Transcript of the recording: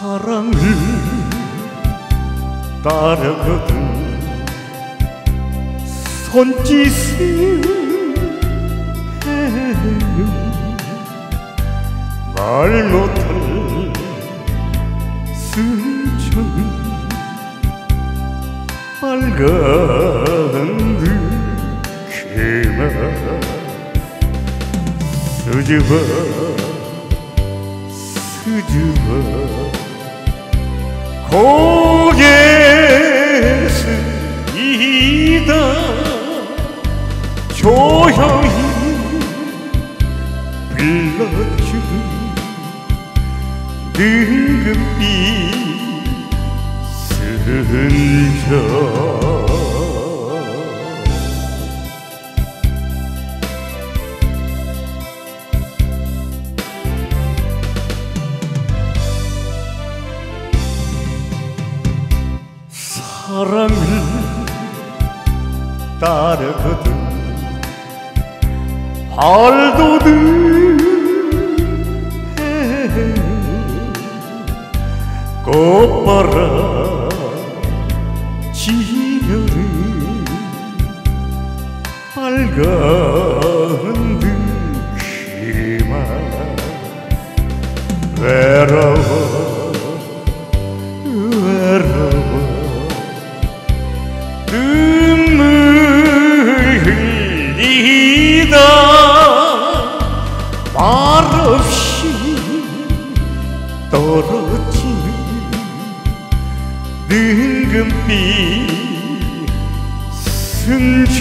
사랑을 따라거든. 손짓을 해요. 말 못할 순천 빨간 그만 수줍어 수줍어 숙이다 조용히 불러준 늙은빛 순정 사랑을 따르거든. 발도들 꽃바람 지면은 빨간 말없이 떨어지는 늙은빛 승천